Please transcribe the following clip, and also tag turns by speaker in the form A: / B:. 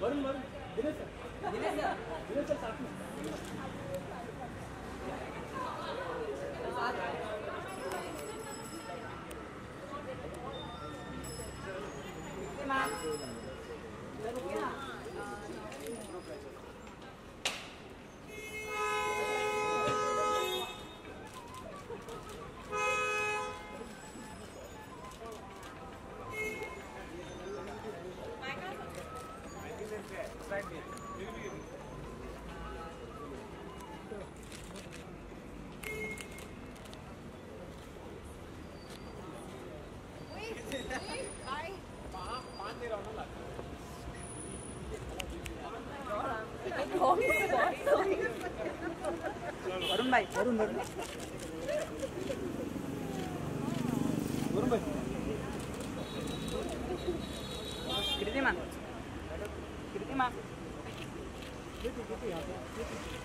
A: varım varım. Dile sen. Dile sen. Dile sen mi? Tamam. Ya. 오른발, 아, 오른발. 오른발. 그러지만. 对吗？就是就是要的。